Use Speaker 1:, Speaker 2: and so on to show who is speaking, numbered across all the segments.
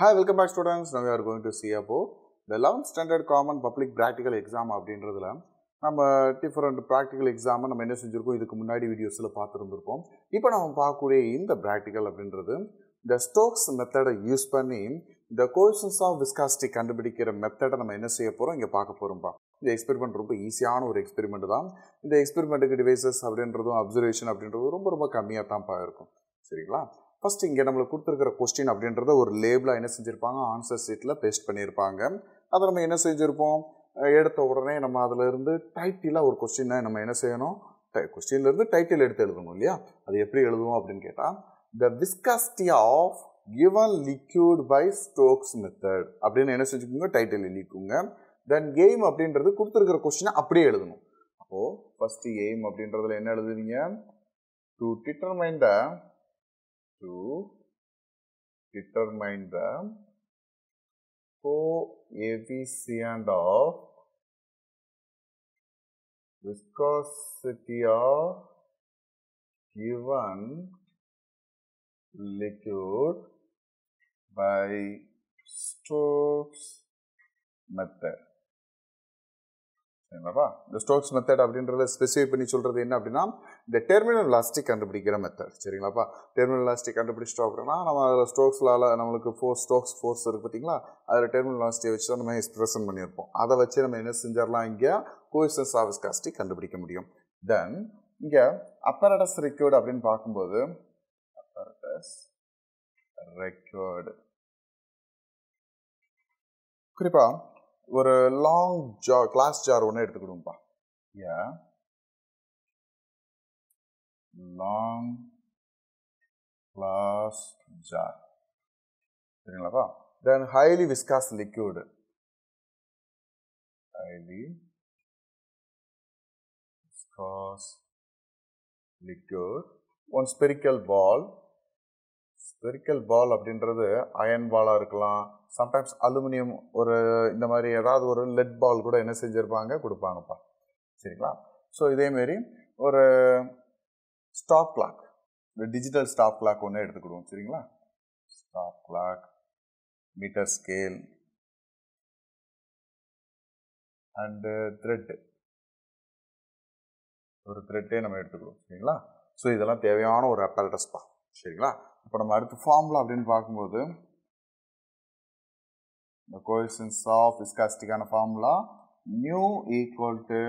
Speaker 1: Hi welcome back students now are going to see அப்போ about the 11th standard common public exam அப்படின்றதுல நம்ம different practical எக்ஸாமை நம்ம என்ன செஞ்சுருக்கோம்? இதுக்கு முன்னாடி வீடியோஸில் பார்த்துருந்துருப்போம். இப்போ நம்ம பார்க்கக்கூடிய இந்த ப்ராக்டிக்கல் அப்படின்றது இந்த ஸ்டோக்ஸ் மெத்தடை யூஸ் பண்ணி இந்த கோஷன்ஸ் ஆஃப் விஸ்காசிட்டி கண்டுபிடிக்கிற மெத்தடை நம்ம என்ன செய்ய போகிறோம் இங்கே பார்க்க போகிறோம்ப்பா இந்த எக்ஸ்பெரிமெண்ட் ரொம்ப ஈஸியான ஒரு எக்ஸ்பெரிமெண்ட் தான். இந்த எக்ஸ்பெரிமெண்ட்டுக்கு டிவைசஸ் அப்படின்றதும் அப்சர்வேஷன் அப்படின்றதும் ரொம்ப ரொம்ப கம்மியாக தான்ப்பா இருக்கும். சரிங்களா? ஃபர்ஸ்ட் இங்கே நம்மளுக்கு கொடுத்துருக்கிற கொஸ்டின் அப்படின்றத ஒரு லேபிளாக என்ன செஞ்சுருப்பாங்க? ஆன்சர் சீட்டில் பேஸ்ட் பண்ணியிருப்பாங்க. அதை நம்ம என்ன செஞ்சுருப்போம்? எடுத்த உடனே நம்ம அதில் இருந்து டைட்டிலாக ஒரு கொஸ்டினை நம்ம என்ன செய்யணும்? கொஸ்டின்லேருந்து டைட்டில் எடுத்து எழுதணும் இல்லையா? அது எப்படி எழுதுவோம் அப்படின்னு கேட்டால் the viscosity of given liquid by Stokes method அப்படின்னு என்ன செஞ்சுக்கோங்க? டைட்டில் எழுதிக்கோங்க. தென் எய்ம் அப்படின்றது கொடுத்துருக்கிற கொஸ்டினை அப்படியே எழுதணும். அப்போது ஃபஸ்ட்டு எய்ம் அப்படின்றதுல என்ன எழுதுவீங்க? To determine the to determine the coefficient of viscosity of given liquid by Stokes method. என்னவா? இந்த ஸ்டோக்ஸ் மெத்தட் அப்படின்றத ஸ்பெசிஃபை பண்ணி சொல்கிறது என்ன அப்படின்னா இந்த டெர்மினல் லாஸ்டிக் கண்டுபிடிக்கிற மெத்தட் சரிங்களாப்பா? டெர்மினல் லாஸ்டிக் கண்டுபிடிச்சிட்டோம் அப்படின்னா நம்ம அதில் ஸ்டோக்ஸ்லால நம்மளுக்கு ஃபோர் ஸ்டோக்ஸ் ஃபோர்ஸ் இருக்குது பார்த்தீங்களா? அதில் டெர்மினல் லாஸ்டியை வச்சு தான் நம்ம எக்ஸ்பிரஷன் பண்ணியிருப்போம். அதை வச்சு நம்ம என்ன செஞ்சிடலாம் இங்கே? கோயிசன்ஸ் ஆஃப் காஸ்டிக் கண்டுபிடிக்க முடியும். தென் இங்கே அப்பரடஸ் ரெக்யூர்டு அப்படின்னு பார்க்கும்போது அப்பரடஸ் ரெக்யூர்டு குறிப்பாக ஒரு லாங் ஜா கிளாஸ் ஜார் ஒன்று எடுத்துக்கிடுவோம்ப்பா a long glass jar சரிங்களாப்பா? Then highly viscous liquid highly viscous liquid one spherical ball spherical ball அப்படின்றது அயன் பாலாக இருக்கலாம். சம்டைம்ஸ் அலுமினியம் ஒரு இந்த மாதிரி ஏதாவது ஒரு லெட் பால் கூட என்ன செஞ்சுருப்பாங்க? கொடுப்பாங்கப்பா. சரிங்களா? ஸோ இதேமாரி ஒரு ஸ்டாப் கிளாக் இந்த டிஜிட்டல் ஸ்டாப் கிளாக் ஒன்று எடுத்துக்கிடுவோம். சரிங்களா? Stop clock meter scale and thread ஒரு த்ரெட்டே நம்ம எடுத்துக்கிடுவோம். சரிங்களா? ஸோ இதெல்லாம் தேவையான ஒரு அப்பல்டஸ்பா சரிங்களா? இப்போ நம்ம அடுத்து ஃபார்முலா அப்படின்னு பார்க்கும்போது the coefficients of viscosity-க்கான formula nu equal to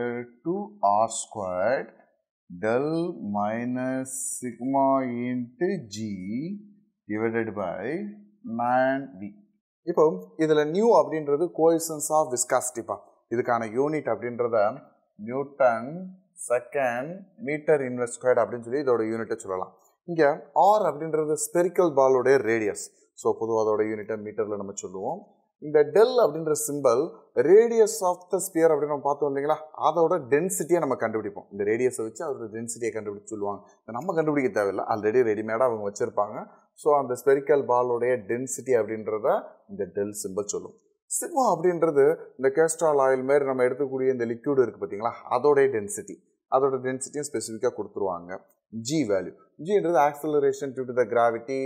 Speaker 1: 2r squared del minus sigma into g divided by 9v இப்போ இதில் நியூ அப்படின்றது கோஎசன்ஸ் ஆஃப் விஸ்காசிட்டிப்பா இதுக்கான யூனிட் அப்படின்றத நியூட்டன் செகண்ட் மீட்டர் இன்வெஸ்ட் ஸ்கொயர்ட் அப்படின்னு சொல்லி இதோட யூனிட்டை சொல்லலாம். இங்கே ஆர் அப்படின்றது ஸ்பெரிக்கல் பாலோடைய ரேடியஸ் ஸோ பொதுவாக அதோட யூனிட்டை மீட்டரில் நம்ம சொல்லுவோம். இந்த டெல் அப்படின்ற simple radius of the sphere அப்படின்னு நம்ம பார்த்தோம் இல்லைங்களா? அதோட டென்சிட்டியை நம்ம கண்டுபிடிப்போம். இந்த ரேடியஸை வச்சு அதோட டென்சிட்டியை கண்டுபிடிச்சு சொல்லுவாங்க. இதை நம்ம கண்டுபிடிக்க தேவையில்லை. ஆல்ரெடி ரெடிமேடாக அவங்க வச்சுருப்பாங்க. ஸோ அந்த ஸ்பெரிக்கல் பாலோடைய டென்சிட்டி அப்படின்றத இந்த டெல் சிம்பிள் சொல்லும். சிக்மா அப்படின்றது இந்த கேஸ்ட்ரால் ஆயில் மாரி நம்ம எடுக்கக்கூடிய இந்த லிக்யூடு இருக்குது பார்த்தீங்களா? அதோடைய டென்சிட்டி அதோட டென்சிட்டியும் ஸ்பெசிஃபிக்காக கொடுத்துருவாங்க. G value ஜின்றது acceleration due to the gravity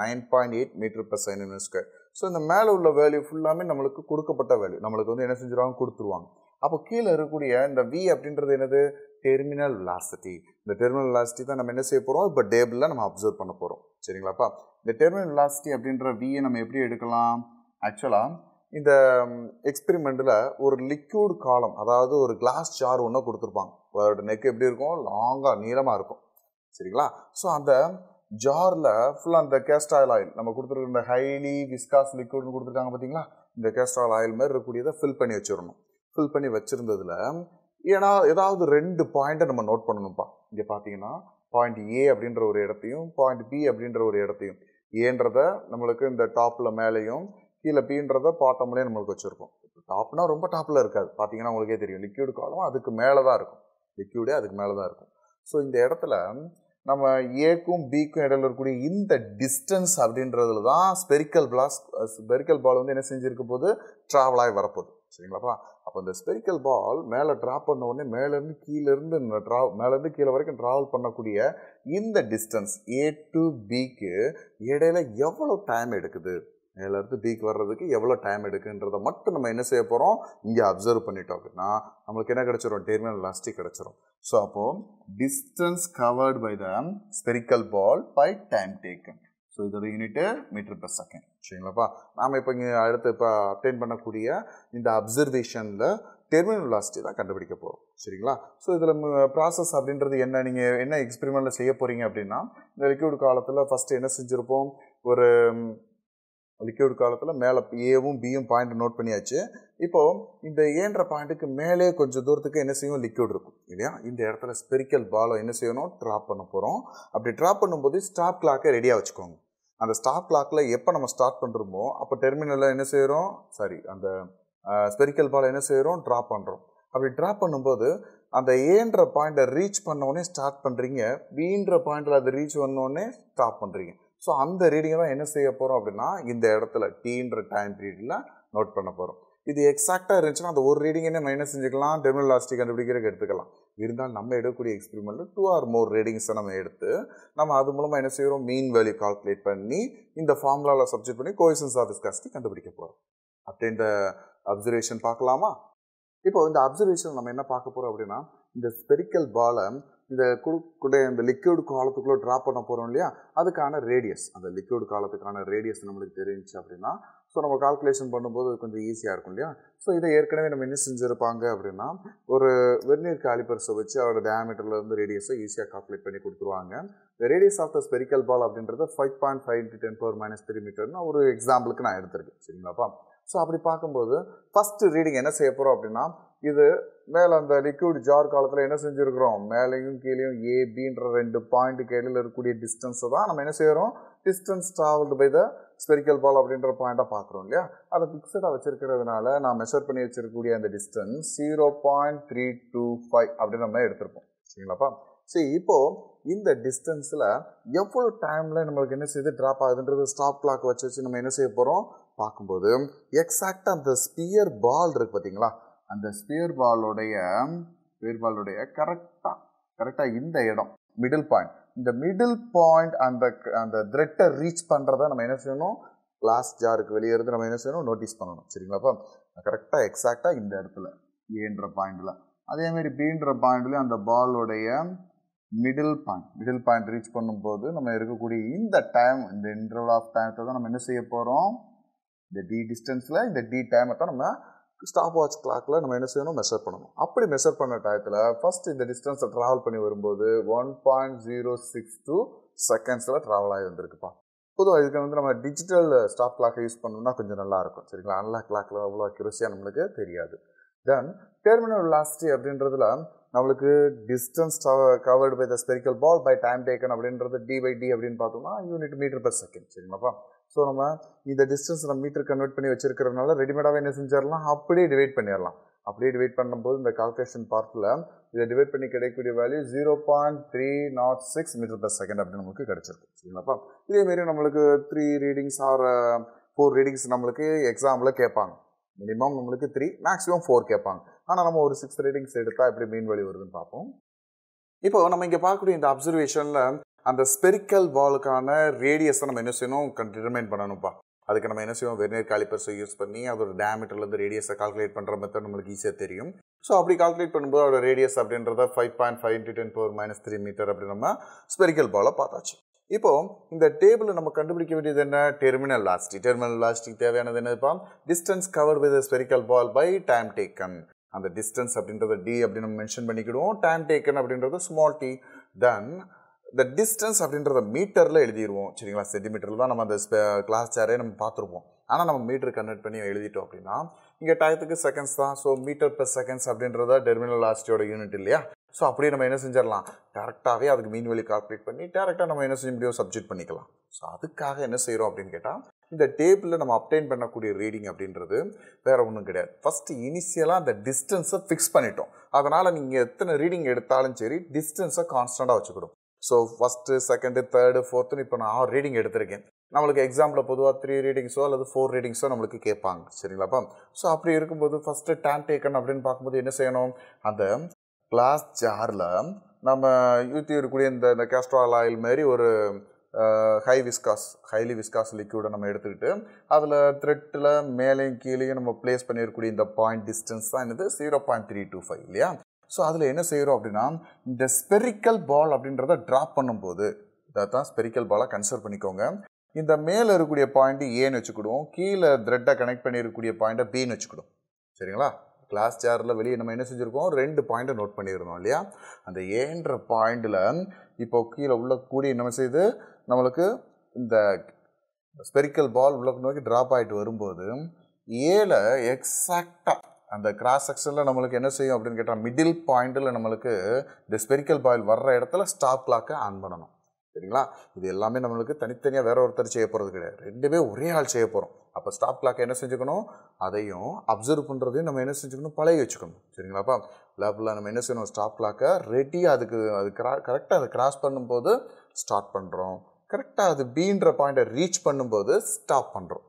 Speaker 1: nine point eight meter per sine square so இந்த மேலே உள்ள வேல்யூ ஃபுல்லாமே நம்மளுக்கு கொடுக்கப்பட்ட வேல்யூ நம்மளுக்கு வந்து என்ன செஞ்சிருவாங்க? கொடுத்துருவாங்க. அப்போ கீழே இருக்கக்கூடிய இந்த வி அப்படின்றது என்னது? டெர்மினல் வெலாசிட்டி இந்த டெர்மினல் வெலாசிட்டி தான் நம்ம என்ன செய்ய போகிறோம் இப்போ டேபிளில் நம்ம அப்சர்வ் பண்ண போகிறோம் சரிங்களாப்பா இந்த டெர்மினல் வெலாசிட்டி அப்படின்ற வியை நம்ம எப்படி எடுக்கலாம்? ஆக்சுவலாக இந்த எக்ஸ்பெரிமெண்ட்டில் ஒரு லிக்யூட் காலம் அதாவது ஒரு கிளாஸ் ஜார் ஒன்று கொடுத்துருப்பாங்க. அதோட நெக் எப்படி இருக்கும்? லாங்காக நீளமாக இருக்கும். சரிங்களா? ஸோ அந்த ஜாரில் ஃபுல்லாக அந்த கேஸ்ட் ஆயில் நம்ம கொடுத்துருக்க இந்த ஹைலி விஸ்காஸ் லிக்விட்னு கொடுத்துருக்காங்க பார்த்தீங்களா இந்த கேஸ்ட் ஆயில் ஆயில் மாதிரி இருக்கக்கூடியதை ஃபில் பண்ணி வச்சிடணும். ஃபில் பண்ணி வச்சுருந்ததில் ஏன்னா ஏதாவது ரெண்டு பாயிண்ட்டை நம்ம நோட் பண்ணணும்ப்பா. இங்கே பார்த்தீங்கன்னா பாயிண்ட் ஏ அப்படின்ற ஒரு இடத்தையும் பாயிண்ட் பி அப்படின்ற ஒரு இடத்தையும். ஏன்றத நம்மளுக்கு இந்த டாப்பில் மேலேயும் கீழே பீன்றத பாட்டம்லேயே நம்மளுக்கு வச்சுருக்கோம் டாப்னா ரொம்ப டாப்பில் இருக்காது. பார்த்தீங்கன்னா உங்களுக்கே தெரியும். லிக்யூடு காலம் அதுக்கு மேலே தான் இருக்கும் லிக்யூடே அதுக்கு மேலே தான் இருக்கும். ஸோ இந்த இடத்துல நம்ம ஏக்கும் பிக்கும் இடையில இருக்கக்கூடிய இந்த டிஸ்டன்ஸ் அப்படின்றதுல தான் ஸ்பெரிக்கல் பிளாஸ் ஸ்பெரிக்கல் பால் வந்து என்ன செஞ்சுருக்க போது ட்ராவல் ஆகி வரப்போகுது. சரிங்களாப்பா அப்போ? இந்த ஸ்பெரிக்கல் பால் மேலே ட்ராப் பண்ண உடனே மேலேருந்து கீழேருந்து ட்ரா மேலேருந்து கீழே வரைக்கும் ட்ராவல் பண்ணக்கூடிய இந்த டிஸ்டன்ஸ் ஏ டு பிக்கு இடையில எவ்வளோ டைம் எடுக்குது? மேலேருந்து பீக் வர்றதுக்கு எவ்வளோ டைம் எடுக்குன்றதை மட்டும் நம்ம என்ன செய்ய போகிறோம் இங்கே அப்சர்வ் பண்ணிட்டோம். அப்படின்னா நம்மளுக்கு என்ன கிடச்சிரும்? டெர்மினல் லாஸ்டி கிடச்சிரும். ஸோ அப்போது distance covered by the spherical ball by time taken so இதோட யூனிட்டு மீட்டர் பர் செகண்ட் சரிங்களாப்பா? நாம் இப்போ இங்கே அடுத்து இப்போ அப்டைன் பண்ணக்கூடிய இந்த அப்சர்வேஷனில் டெர்மினல் வெலாசிட்டி தான் கண்டுபிடிக்க போகிறோம் சரிங்களா? ஸோ இதில் ப்ராசஸ் அப்படின்றது என்ன? நீங்கள் என்ன எக்ஸ்பெரிமெண்ட்டில் செய்ய போகிறீங்க அப்படின்னா இந்த லிக்யூட் காலத்தில் ஃபஸ்ட்டு என்ன செஞ்சுருப்போம்? ஒரு லிக்யூட் காலத்தில் மேலே ஏவும் பியும் பாயிண்ட் நோட் பண்ணியாச்சு. இப்போ இந்த ஏன்ற பாயிண்ட்டுக்கு மேலே கொஞ்சம் தூரத்துக்கு என்ன செய்யும்? லிக்யூட் இருக்கும் இல்லையா? இந்த இடத்துல ஸ்பெரிக்கல் பாலை என்ன செய்யணும்? ட்ராப் பண்ண போகிறோம் அப்படி ட்ராப் பண்ணும்போது ஸ்டாப் கிளாக்கை ரெடியாக வச்சுக்கோங்க. அந்த ஸ்டாப் கிளாக்கில் எப்போ நம்ம ஸ்டார்ட் பண்ணுறோமோ அப்போ டெர்மினலில் என்ன செய்கிறோம் சாரி அந்த ஸ்பெரிக்கல் பாலை என்ன செய்கிறோம் ட்ராப் பண்ணுறோம் அப்படி ட்ராப் பண்ணும்போது அந்த ஏன்ற பாயிண்ட்டை ரீச் பண்ணோடனே ஸ்டார்ட் பண்ணுறீங்க பீன்ற பாயிண்டில் அது ரீச் பண்ணோடனே ஸ்டாப் பண்ணுறீங்க ஸோ அந்த ரீடிங்கை தான் என்ன செய்ய போகிறோம் அப்படின்னா இந்த இடத்துல டீன்ற டைம் பீரியடில் நோட் பண்ண போகிறோம் இது எக்ஸாக்டாக இருந்துச்சுன்னா அந்த ஒரு ரீடிங் என்ன மைனஸ் செஞ்சுக்கலாம் டெர்மினல் லாஸ்டிக் கண்டுபிடிக்கிறதுக்கு எடுத்துக்கலாம். இருந்தாலும் நம்ம எடுக்கக்கூடிய எக்ஸ்பெரிமெண்ட்டில் டூ ஆர் மோர் ரீடிங்ஸை நம்ம எடுத்து நம்ம அது மூலமாக என்ன செய்கிறோம் மீன் வேல்யூ கால்குலேட் பண்ணி இந்த ஃபார்முலாவில் சப்ஜெக்ட் பண்ணி கோயிசன்ஸ் ஆஃப் விஸ்காசிட்டி கண்டுபிடிக்க போகிறோம் அப்படின்ற அப்சர்வேஷன் பார்க்கலாமா? இப்போ இந்த அப்சர்வேஷன் நம்ம என்ன பார்க்க போகிறோம் அப்படின்னா இந்த ஸ்பெரிக்கல் பாலை இந்த குடுக்குடைய இந்த லிக்விட் காலத்துக்குள்ளே ட்ராப் பண்ண போகிறோம் இல்லையா? அதுக்கான ரேடியஸ் அந்த லிக்விட் காலத்துக்கான ரேடியஸ் நம்மளுக்கு தெரிஞ்சுச்சு அப்படின்னா ஸோ நம்ம கால்குலேஷன் பண்ணும்போது அது கொஞ்சம் ஈஸியாக இருக்கும் இல்லையா? ஸோ இதை ஏற்கனவே நம்ம என்ன செஞ்சுருப்பாங்க அப்படின்னா ஒரு வெர்னியர் காலிபர்ஸை வச்சு அதோட டேமீட்டரில் ரேடியஸை ஈஸியாக கால்குலேட் பண்ணி கொடுத்துருவாங்க. இந்த radius of the spherical ball அப்படின்றது five point five into ten power minus three மீட்டர்னு ஒரு எக்ஸாம்பிளுக்கு நான் எடுத்திருக்கேன். சரிங்களாப்பா? ஸோ அப்படி பார்க்கும்போது ஃபஸ்ட்டு ரீடிங் என்ன செய்ய போகிறோம் அப்படின்னா இது மேலே அந்த லிக்விட் ஜார் காலத்தில் என்ன செஞ்சுருக்கிறோம்? மேலேயும் கீழேயும் ஏபின்ற ரெண்டு பாயிண்ட்டுக்கு இடையில் இருக்கக்கூடிய டிஸ்டன்ஸை தான் நம்ம என்ன செய்கிறோம் distance travelled by the spherical ball அப்படின்ற பாயிண்ட்டாக பார்க்குறோம் இல்லையா? அதை ஃபிக்ஸடாக வச்சுருக்கிறதுனால நான் மெஷர் பண்ணி வச்சிருக்கக்கூடிய அந்த distance zero point three two five அப்படின்னு நம்ம எடுத்திருப்போம். சரிங்களாப்பா? சரி இப்போது இந்த டிஸ்டன்ஸில் எவ்வளோ டைமில் நம்மளுக்கு என்ன செய்யுது ட்ராப் ஆகுதுன்றது ஸ்டாப் கிளாக் வச்சு வச்சு நம்ம என்ன செய்ய போகிறோம் பார்க்கும்போது எக்ஸாக்டாக அந்த ஸ்பியர் பால் இருக்கு பார்த்தீங்களா? அந்த ஸ்பியர் பாலுடைய ஸ்பியர் பாலுடைய கரெக்டாக கரெக்டாக இந்த இடம் மிடில் பாயிண்ட் இந்த மிடில் பாயிண்ட் அந்த அந்த த்ரெட்டை ரீச் பண்ணுறத நம்ம என்ன செய்யணும்? கிளாஸ் ஜாருக்கு வெளியே இருந்து நம்ம என்ன செய்யணும்? நோட்டீஸ் பண்ணணும். சரிங்களாப்பா கரெக்டாக எக்ஸாக்டாக இந்த இடத்துல ஏன்ற பாயிண்டில் அதேமாரி பீன்ற பாயிண்ட்லேயும் அந்த பாலோடைய middle point middle point reach பண்ணும்போது நம்ம இருக்கக்கூடிய இந்த டைம் இந்த இன்டர்வல் ஆஃப் டைமத்தை தான் நம்ம என்ன செய்ய போகிறோம் இந்த டி டிஸ்டன்ஸில் இந்த டி டைமை தான் நம்ம ஸ்டாப் வாட்ச் கிளாக்கில் நம்ம என்ன செய்யணும்? மெஷர் பண்ணணும். அப்படி மெஷர் பண்ண டயத்தில் ஃபஸ்ட் இந்த டிஸ்டன்ஸை ட்ராவல் பண்ணி வரும்போது one point zero six two செகண்ட்ஸில் ட்ராவல் ஆகி வந்திருக்குப்பா. பொதுவாக இதுக்கு வந்து நம்ம டிஜிட்டல் ஸ்டாப் கிளாக்கை யூஸ் பண்ணோம்னா கொஞ்சம் நல்லா இருக்கும் சரிங்களா? அன்லாக் கிளாக்கில் அவ்வளோ அக்யூரஸியாக நம்மளுக்கு தெரியாது. தென் டெர்மினல் லாஸ்டி அப்படின்றதுல நம்மளுக்கு distance covered by the spherical ball by time taken அப்படின்றது டி பை டி அப்படின்னு பார்த்தோம்னா யூனிட் மீட்டர் பர் செகண்ட் சரிங்களாப்பா? ஸோ நம்ம இந்த டிஸ்டன்ஸ் நம்ம மீட்டர் கன்வெர்ட் பண்ணி வச்சிருக்கிறதுனால ரெடிமேடாகவே என்ன செஞ்சிடலாம்? அப்படியே டிவைட் பண்ணிடலாம். அப்படியே டிவைட் பண்ணும்போது இந்த கால்குலேஷன் பார்ட்டில் இதை டிவைட் பண்ணி கிடைக்கக்கூடிய value zero point three not six meter per second அப்படின்னு நமக்கு கிடைச்சிருக்கு சரிங்களாப்பா? இதேமாரி நம்மளுக்கு three readings or four readings நம்மளுக்கு எக்ஸாமில் கேட்பாங்க. மினிமம் நம்மளுக்கு த்ரீ மேக்ஸிமம் ஃபோர் கேட்பாங்க. ஆனால் நம்ம ஒரு சிக்ஸ் ரீடிங்ஸ் எடுத்தால் எப்படி மீன் வழி வருதுன்னு பார்ப்போம். இப்போ நம்ம இங்கே பார்க்கக்கூடிய இந்த அப்சர்வேஷனில் அந்த ஸ்பெரிக்கல் பாலுக்கான ரேடியஸை நம்ம என்ன செய்யணும்? டிட்டர்மைன் பண்ணணும்ப்பா அதுக்கு நம்ம என்ன செய்வோம் வெர்னியர் காலிப்பர்ஸை யூஸ் பண்ணி அதோட டேமீட்டர்லேருந்து ரேடியஸை கால்குலேட் பண்ணுற மெத்தட் நம்மளுக்கு ஈஸியாக தெரியும். ஸோ அப்படி கால்குலேட் பண்ணும்போது அதோட ரேடியஸ் அப்படின்றத five point five into ten power minus three meter அப்படி நம்ம ஸ்பெரிக்கல் பாலை பார்த்தாச்சு. இப்போ இந்த டேபிளில் நம்ம கண்டுபிடிக்க வேண்டியது என்ன? டெர்மினல் லாஸ்டிக் டெர்மினல் லாஸ்டிக் தேவையானது என்னதுப்பா? Distance cover with spherical ball by time taken அந்த டிஸ்டன்ஸ் அப்படின்றத டி அப்படின்னு நம்ம மென்ஷன் பண்ணிக்கிடுவோம். டைம் டேக்கன் அப்படின்றது ஸ்மால் டி தென் இந்த டிஸ்டன்ஸ் அப்படின்றத மீட்டரில் எழுதிடுவோம் சரிங்களா? சென்டிமீட்டரில் தான் நம்ம அந்த கிளாஸ் சேரே நம்ம பார்த்துருப்போம். ஆனால் நம்ம மீட்டர் கன்வெர்ட் பண்ணி எழுதிட்டோம் அப்படின்னா இங்கே டயத்துக்கு செகண்ட்ஸ் தான். ஸோ மீட்டர் பெர் செகண்ட்ஸ் அப்படின்றத டெர்மினல் லாஸ்டியோட யூனிட் இல்லையா? ஸோ அப்படியே நம்ம என்ன செஞ்சிடலாம்? டேரெக்டாகவே அதுக்கு மீன் வழி கால்குலேட் பண்ணி டேரெக்டாக நம்ம என்ன செய்ய முடியும்? சப்ஜெக்ட் பண்ணிக்கலாம். ஸோ அதுக்காக என்ன செய்கிறோம் அப்படின்னு கேட்டால் இந்த டேபிளில் நம்ம அப்டைன் பண்ணக்கூடிய ரீடிங் அப்படின்றது வேறு ஒன்றும் கிடையாது. ஃபஸ்ட்டு இனிஷியலாக அந்த டிஸ்டன்ஸை ஃபிக்ஸ் பண்ணிட்டோம். அதனால் நீங்கள் எத்தனை ரீடிங் எடுத்தாலும் சரி டிஸ்டன்ஸை கான்ஸ்டண்ட்டாக வச்சுக்கணும். ஸோ ஃபஸ்ட்டு செகண்டு தேர்டு ஃபோர்த்துன்னு இப்போ நான் ஆறு ரீடிங் எடுத்திருக்கேன். நம்மளுக்கு எக்ஸாம்பிள் பொதுவாக த்ரீ ரீடிங்ஸோ அல்லது ஃபோர் ரீடிங்ஸோ நம்மளுக்கு கேட்பாங்க. சரிங்களாப்பா ஸோ அப்படி இருக்கும்போது ஃபஸ்ட்டு டேன் டேக்கன் அப்படின்னு பார்க்கும்போது என்ன செய்யணும்? அந்த கிளாஸ் ஜாரில் நம்ம யூத்தி இருக்கக்கூடிய இந்த இந்த கேஸ்ட்ரால் ஆயில் மாதிரி ஒரு ஹை விஸ்காஸ் ஹைலி விஸ்காஸ் லிக்யூடை நம்ம எடுத்துக்கிட்டு அதில் த்ரெட்டில் மேலேயும் கீழேயும் நம்ம ப்ளேஸ் பண்ணியிருக்கக்கூடிய இந்த பாயிண்ட் டிஸ்டன்ஸ் தான் என்னது? Zero point three two five இல்லையா? ஸோ அதில் என்ன செய்கிறோம் அப்படின்னா இந்த ஸ்பெரிக்கல் பால் அப்படின்றத ட்ராப் பண்ணும்போது இதை தான் ஸ்பெரிக்கல் பாலாக கன்சிடர் பண்ணிக்கோங்க. இந்த மேலே இருக்கக்கூடிய பாயிண்ட் ஏன்னு வச்சுக்கிடுவோம். கீழே த்ரெட்டை கனெக்ட் பண்ணியிருக்கக்கூடிய பாயிண்ட்டை பின்னு வச்சுக்கிடும் சரிங்களா? கிளாஸ் சேரில் வெளியே நம்ம என்ன செஞ்சுருக்கோம்? ரெண்டு பாயிண்ட்டை நோட் பண்ணியிருந்தோம் இல்லையா? அந்த ஏன்ற பாயிண்டில் இப்போ கீழே உள்ள கூடி என்ன செய்யுது நம்மளுக்கு இந்த ஸ்பெரிக்கல் பால் உள்ள நோக்கி ட்ராப் ஆகிட்டு வரும்போது ஏல எக்ஸாக்டாக அந்த கிராஸ் செக்ஷனில் நம்மளுக்கு என்ன செய்யும் அப்படின்னு கேட்டால் மிடில் பாயிண்டில் நம்மளுக்கு இந்த ஸ்பெரிக்கல் பாயில் வர்ற இடத்துல ஸ்டாப் கிளாக்கை ஆன் பண்ணணும். சரிங்களா? இது எல்லாமே நம்மளுக்கு தனித்தனியாக வேற ஒருத்தர் செய்ய போகிறது கிடையாது. ரெண்டுமே ஒரே ஆள் செய்ய போகிறோம் அப்போ ஸ்டாப் கிளாக் என்ன செஞ்சுக்கணும்? அதையும் அப்சர்வ் பண்ணுறதையும் நம்ம என்ன செஞ்சுக்கணும்? பழகி வச்சுக்கணும். சரிங்களாப்பா லேபில் நம்ம என்ன செய்யணும்? ஸ்டாப் கிளாக்கை ரெடியாக அதுக்கு அது கிரா கரெக்டாக அதை கிராஸ் பண்ணும்போது ஸ்டார்ட் பண்ணுறோம் கரெக்டாக அது பீன்ற பாயிண்ட்டை ரீச் பண்ணும்போது ஸ்டாப் பண்ணுறோம்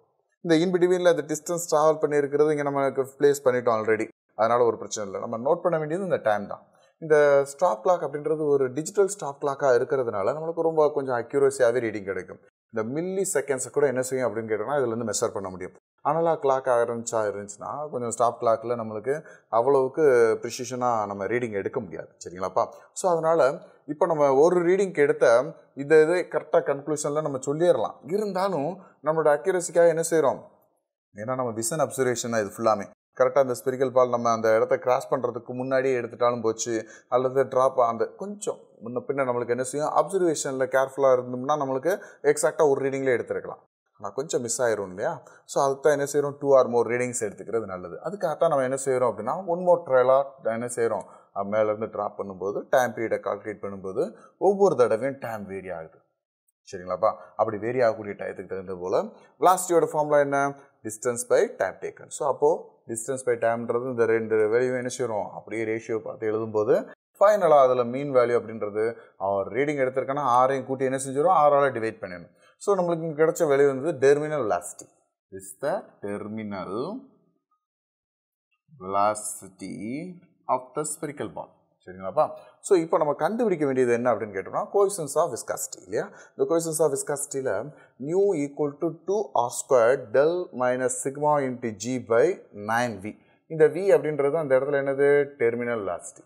Speaker 1: இந்த இன்பிட்வீனில் அந்த டிஸ்டன்ஸ் ட்ராவல் பண்ணியிருக்கிறது இங்கே நமக்கு ப்ளேஸ் பண்ணிட்டோம் ஆல்ரெடி அதனால் ஒரு பிரச்சனை இல்லை. நம்ம நோட் பண்ண வேண்டியது இந்த டைம் தான். இந்த ஸ்டாப் கிளாக் அப்படின்றது ஒரு டிஜிட்டல் ஸ்டாப் கிளாக்காக இருக்கிறதுனால நம்மளுக்கு ரொம்ப கொஞ்சம் அக்யூரஸியாகவே ரீடிங் கிடைக்கும். இந்த மில்லி செகண்ட்ஸை கூட என்ன செய்யும் அப்படின்னு கேட்டோம்னா இதுலேருந்து மெஷர் பண்ண முடியும். அனலாக் கிளாக் ஆரம்பிச்சா இருந்துச்சுன்னா கொஞ்சம் ஸ்டாப் கிளாக்கில் நம்மளுக்கு அவ்வளவுக்கு ப்ரிசிஷனாக நம்ம ரீடிங் எடுக்க முடியாது. சரிங்களாப்பா? ஸோ அதனால் இப்போ நம்ம ஒரு ரீடிங்க்கு எடுத்த இந்த இது கரெக்டாக கன்க்ளூஷனில் நம்ம சொல்லிடலாம். இருந்தாலும் நம்மளோட அக்யூரஸிக்காக என்ன செய்கிறோம் ஏன்னா நம்ம விசன் அப்சர்வேஷன் இது ஃபுல்லாமே கரெக்டாக அந்த ஸ்பிரிக்கல் பால் நம்ம அந்த இடத்த கிராஸ் பண்ணுறதுக்கு முன்னாடியே எடுத்துட்டாலும் போச்சு அல்லது ட்ராப் அந்த கொஞ்சம் முன்ன பின்ன நம்மளுக்கு என்ன செய்யும்? அப்சர்வேஷனில் கேர்ஃபுல்லாக இருந்தோம்னா நம்மளுக்கு எக்ஸாக்டாக ஒரு ரீடிங்லேயே எடுத்துருக்கலாம். ஆனால் கொஞ்சம் மிஸ் ஆயிரும் இல்லையா? ஸோ அதுக்கு தான் என்ன செய்கிறோம் டூ ஆர் மோர் ரீடிங்ஸ் எடுத்துக்கிறது நல்லது. அதுக்காகத்தான் நம்ம என்ன செய்கிறோம் அப்படின்னா ஒன் மோர் ட்ரையலாக என்ன செய்கிறோம் மேலேருந்து ட்ராப் பண்ணும்போது டைம் பீரியடை கால்குலேட் பண்ணும்போது ஒவ்வொரு தடவையும் டைம் வேரி ஆகுது. சரிங்களாப்பா அப்படி வேரி ஆகக்கூடிய டயத்துக்கு தகுந்த போல் வெலாசிட்டியோட ஃபார்ம்லாம் என்ன? Distance by time taken so அப்போது டிஸ்டன்ஸ் பை டைம்ன்றது இந்த ரெண்டு வேலையும் என்ன செய்கிறோம் அப்படியே ரேஷியோ பார்த்து எழுதும்போது ஃபைனலாக அதில் மீன் வேல்யூ அப்படின்றது அவர் ரீடிங் எடுத்திருக்கேன்னா ஆறையும் கூட்டி என்ன செஞ்சிடும் ஆறால் டிவைட் பண்ணிடணும். ஸோ நம்மளுக்கு இங்கே கிடைச்ச வேலை வந்து terminal velocity is the terminal velocity of the spherical ball சரிங்களாப்பா so இப்போ நம்ம கண்டுபிடிக்க வேண்டியது என்ன அப்படின்னு கேட்டோம்னா கோயிசன்ஸ் ஆஃப் விஸ்காசிட்டி இல்லையா? இந்த coefficient of விஸ்காசிட்டியில் nu equal to two r square del minus sigma into g by nine v இந்த வி அப்படின்றது அந்த இடத்துல என்னது? டெர்மினல் லாஸ்டி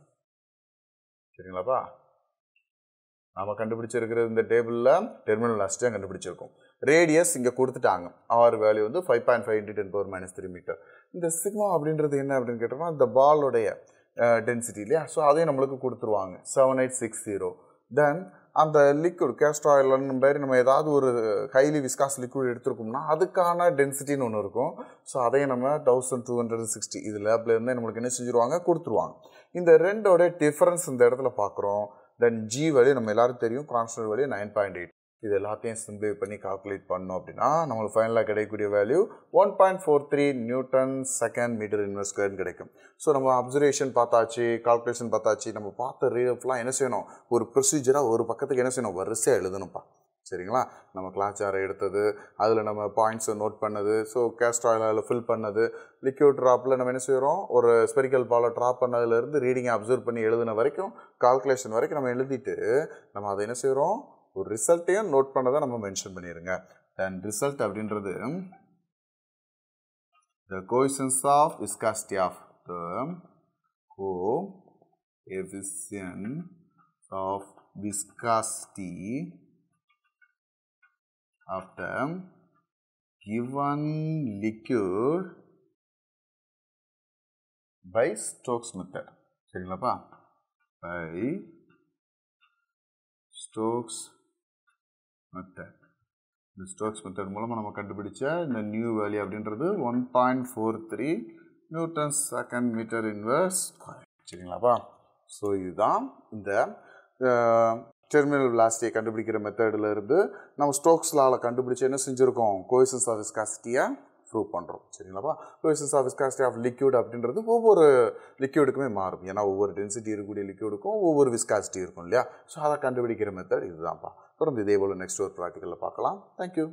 Speaker 1: சரிங்களாப்பா நாம் கண்டுபிடிச்சிருக்கிற இந்த டேபிளில் டெர்மினல் லாஸ்ட்டியாக கண்டுபிடிச்சிருக்கோம்? ரேடியஸ் இங்கே கொடுத்துட்டாங்க. ஆர் வேல்யூ வந்து five point five into ten power minus three meter இந்த சிக்மா அப்படின்றது என்ன அப்படின்னு கேட்டோம்னா இந்த பாலுடைய டென்சிட்டி இல்லையா? ஸோ அதையும் நம்மளுக்கு கொடுத்துருவாங்க. Seven eight six zero then அந்த லிக்விட் கேஸ்ட்ராயில்னு மாதிரி நம்ம ஏதாவது ஒரு ஹைலி விஸ்காஸ் லிக்விட் எடுத்துருக்கோம்னா அதுக்கான டென்சிட்டின்னு ஒன்று இருக்கும். ஸோ அதையும் நம்ம தௌசண்ட் டூ ஹண்ட்ரட் சிக்ஸ்டி இது லேப்ல இருந்தே நம்மளுக்கு என்ன செஞ்சுருவாங்க? கொடுத்துருவாங்க. இந்த ரெண்டோட டிஃப்ரென்ஸ் இந்த இடத்துல பார்க்குறோம் தென் ஜி வழி நம்ம எல்லாரும் தெரியும் கான்ஸ்டன்ட் வழி நைன் பாயிண்ட் எயிட் இது எல்லாத்தையும் சிம்பிளை பண்ணி கால்குலேட் பண்ணோம் அப்படின்னா நம்மளுக்கு ஃபைனலாக கிடைக்கக்கூடிய value one point four three newton second meter invest கிடைக்கும். ஸோ நம்ம அப்சர்வேஷன் பார்த்தாச்சு கால்குலேஷன் பார்த்தாச்சு நம்ம பார்த்த ரீஃப்லாம் என்ன செய்யணும்? ஒரு ப்ரொசீஜராக ஒரு பக்கத்துக்கு என்ன செய்யணும்? வரிசையாக எழுதணும்ப்பா. சரிங்களா? நம்ம கிளாச்சாரை எடுத்தது அதில் நம்ம பாயிண்ட்ஸை நோட் பண்ணது ஸோ கேஸ்ட் ஆயிலில் ஃபில் பண்ணது லிக்யூட் ட்ராப்பில் நம்ம என்ன செய்கிறோம் ஒரு ஸ்பெரிக்கல் பாலை ட்ராப் பண்ணதுலேருந்து ரீடிங்கை அப்சர்வ் பண்ணி எழுதின வரைக்கும் கால்குலேஷன் வரைக்கும் நம்ம எழுதிட்டு நம்ம அதை என்ன செய்கிறோம் ஒரு ரிசல்ட்டையும் நோட் பண்ணதை நம்ம மென்ஷன் பண்ணிடுங்க தென் ரிசல்ட் அப்படின்றது the coefficient of viscosity of the coefficient of after given liquid by Stokes method. சரிங்களாப்பா? By Stokes method. இந்த ஸ்டோக்ஸ் மெத்தட் மூலமாக நம்ம கண்டுபிடிச்ச இந்த நியூ வேல்யூ அப்படின்றது one point four three newton second meter inverse சரிங்களாப்பா? So இதுதான் இந்த டெர்மினல் விலாஸ்டியை கண்டுபிடிக்கிற மெத்தடில் இருந்து நம்ம ஸ்டோக்ஸ்லால் கண்டுபிடிச்சு என்ன செஞ்சுருக்கோம்? கோயிசன்ஸ் ஆஃப் விஸ்காசிட்டியை ப்ரூவ் பண்ணுறோம் சரிங்களாப்பா coefficient of viscosity of liquid அப்படின்றது ஒவ்வொரு லிக்யூடுக்குமே மாறும். ஏன்னா ஒவ்வொரு டென்சிட்டி இருக்கக்கூடிய லிக்யூடுக்கும் ஒவ்வொரு விஸ்காசிட்டி இருக்கும் இல்லையா? ஸோ அதை கண்டுபிடிக்கிற மெத்தட் இதுதான்ப்பா. தொடர்ந்து இதே போல் நெக்ஸ்ட் ஒரு ப்ராக்டிக்கலில் பார்க்கலாம். தேங்க்யூ